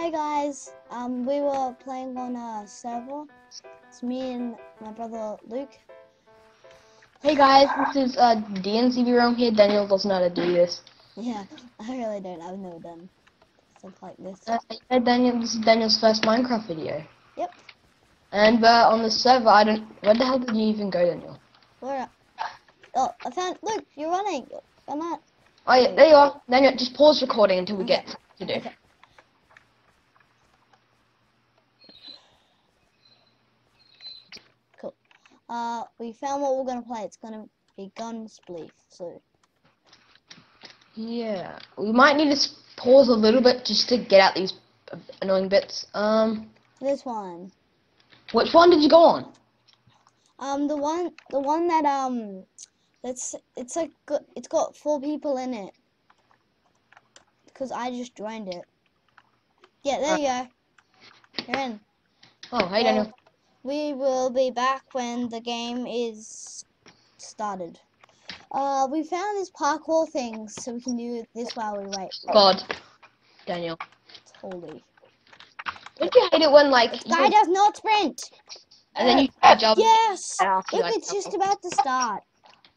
Hey guys, um, we were playing on a server. It's me and my brother Luke. Hey guys, this is uh, DNCB Realm here. Daniel doesn't know how to do this. Yeah, I really don't. I've never done stuff like this. Uh, yeah, Daniel, this is Daniel's first Minecraft video. Yep. And uh, on the server, I don't. Where the hell did you even go, Daniel? Where? Oh, I found. Look, you're running. I'm at. Oh yeah, there you are. Daniel, just pause recording until we get to do. Okay. Uh, we found what we're gonna play. It's gonna be gun spleef. So Yeah, we might need to pause a little bit just to get out these uh, annoying bits. Um, this one. which one did you go on? Um, the one, the one that um, that's it's like go- it's got four people in it. Cause I just joined it. Yeah, there you go. You're in. Oh, hey Daniel. We will be back when the game is started. Uh, we found this parkour thing, so we can do this while we wait. God, Daniel. Holy. Don't you hate it when like you Guy does not sprint. and then you jump? Yes. and after you, Look, like, it's just about to start.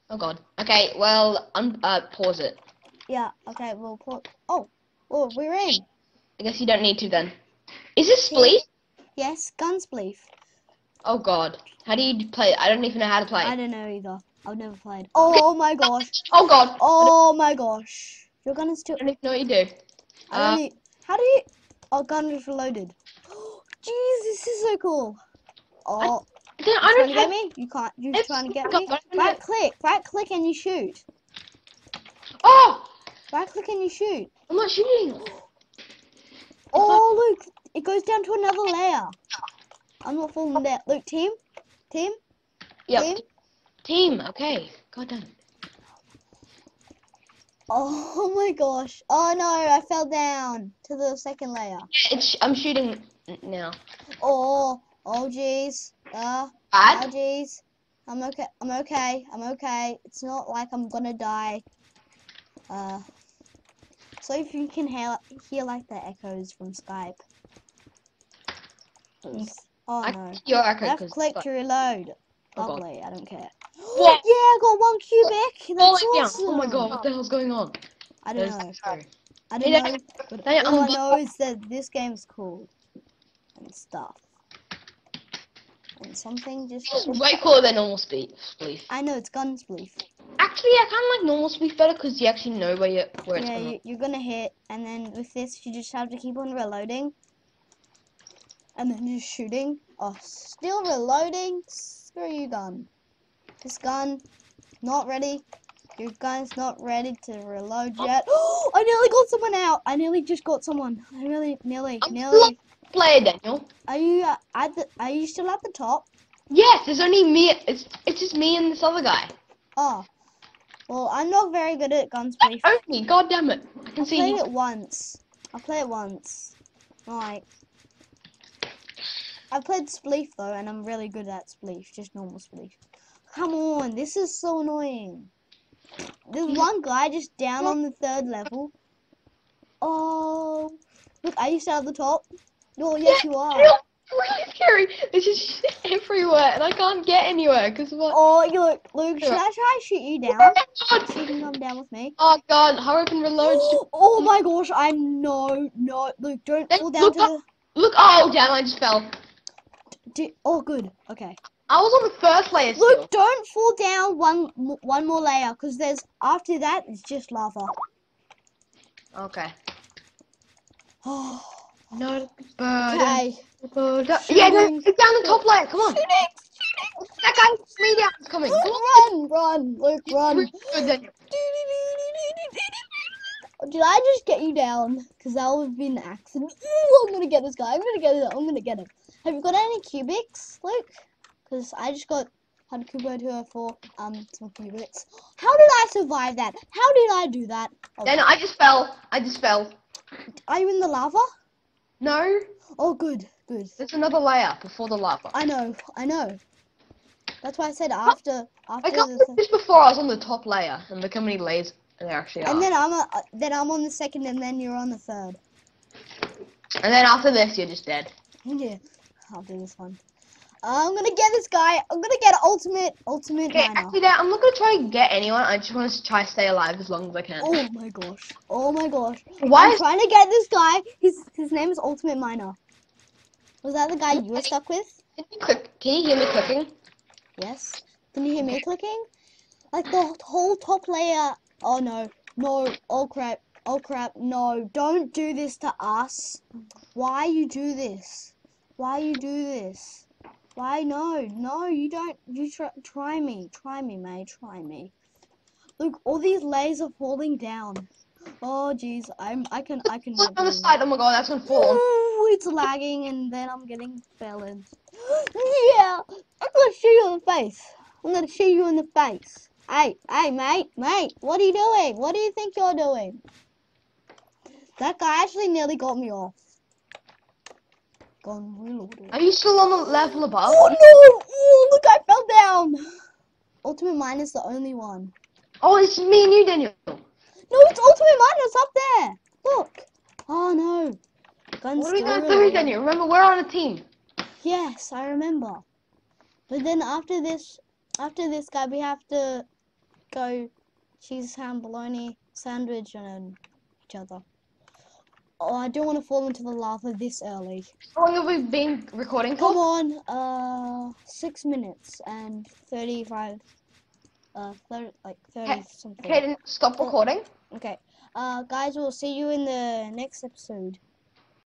Oh God. Okay, well, un- uh, pause it. Yeah. Okay. We'll put. Oh. Oh, we're in. I guess you don't need to then. Is this Spleef? Yes, gun spleef. Oh God. How do you play? I don't even know how to play. I don't know either. I've never played. Oh my gosh. Oh God. Oh my gosh. Your gun is too. I don't even know what you do. Uh, How do you? Oh, gun is reloaded. Jeez, this is so cool. Oh, I don't, I don't to get have- me? You can't. You It's- trying to get me? Right click. Right click and you shoot. Oh! Right click and you shoot. I'm not shooting. Oh look, it goes down to another layer. I'm not falling down. Look, team, team, Yep. team. Team. Okay. God damn. Oh my gosh. Oh no, I fell down to the second layer. Yeah, it's. I'm shooting now. Oh, oh jeez. Uh, oh Bad. jeez. I'm okay. I'm okay. I'm okay. It's not like I'm gonna die. Uh, so if you can hear hear like the echoes from Skype. 'Cause- Oh I no. your echo Left click to reload. Oh, God. I don't care. What? Yeah, I got one cubic. That's down. awesome. Oh my God. What the hell's going on? I don't That know. I don't know. But that- all I know is that this game's cool and stuff. And something just. Is way cooler than normal speed. Spleef. I know it's gun spleef. Actually, I kind of like normal speed better because you actually know where you where it's Yeah, going. you, you're gonna hit, and then with this, you just have to keep on reloading, and then you're shooting. Oh, still reloading. Screw you, gun. This gun, not ready. Your gun's not ready to reload yet. Oh, I nearly got someone out. I nearly just got someone. I really, nearly, I'm nearly. Player Daniel. Are you uh, at the? Are you still at the top? Yes, there's only me. It's it's just me and this other guy. Oh, well, I'm not very good at gun spleef. Only. God damn it. I can I see played you. it once. I played it once. Like, I played Spleef though, and I'm really good at Spleef, just normal Spleef. Come on, this is so annoying. There's one guy just down on the third level. Oh, look, are you still at the top? Oh, yes, you are. Real, really scary. There's just everywhere, and I can't get anywhere because what? Oh, you look, Luke, should I try to shoot you Oh down? my So you can come down with me? Oh god! Hurry up and reload. Oh my gosh, I'm no, no, Luke, don't fall down look to up. the. Look! Oh damn! I just fell. Di- oh, good. Okay. I was on the first layer still. Look, don't fall down one one more layer because there's after that it's just lava. Okay. Oh, No bird. okay. bird. Yeah, no, it's down the top layer. Come on. Shooting, That guy me down. It's coming. Come Run, on. run, Luke, run. really good, Did I just get you down? Because that would have been an accident. Ooh, I'm gonna get this guy. I'm gonna get him. I'm gonna get him. Have you got any cubics, Luke? Because I just got one cubic here for um some cubics. How did I survive that? How did I do that? Oh, Daniel, I just fell. I just fell. are you in the lava? No, Oh, good, good. there's another layer before the lava. I know, I know. That's why I said after after I got this before I was on the top layer, and look how many layers there actually are. and then I'm a, then I'm on the second and then you're on the third. And then after this, you're just dead. Yeah, I'll do this one. I'm gonna get this guy. I'm gonna get ultimate, ultimate Okay, miner. actually, I'm not gonna try and get anyone. I just want to try to stay alive as long as I can. Oh my gosh. Oh my gosh. Why I'm trying to get this guy. His his name is Ultimate Miner. Was that the guy you were stuck with? Can you, click, can you hear me clicking? Yes. Can you hear me clicking? Like the whole top layer. Oh no. No. Oh crap. Oh crap. No. Don't do this to us. Why you do this? Why you do this? Why no? No, you don't. You try, try me. Try me, mate. Try me. Look, all these layers are falling down. Oh jeez. I'm. I can. I can. Look on the side. Oh my god, that's gonna fall. Ooh, it's lagging and then I'm getting felons. yeah, I'm gonna shoot you in the face. I'm gonna shoot you in the face. Hey, hey, mate, mate, what are you doing? What do you think you're doing? That guy actually nearly got me off. Gone reloaded. Are you still on the level above? Oh no! Oh, look, I fell down. Ultimate Miner is the only one. Oh, it's me and you, Daniel. No, it's Ultimate Miner. It's up there. Look. Oh no. Gun's What are we gonna do. Daniel? Remember, we're on a team. Yes, I remember. But then after this, after this guy, we have to go cheese, ham, bologna, sandwich, and each other. Oh, I don't want to fall into the lava this early. How long have we been recording Come for? on, uh, six minutes and thirty-five, uh, thir- like thirty Okay, something. Okay, then stop recording. Okay. Uh, guys, we'll see you in the next episode.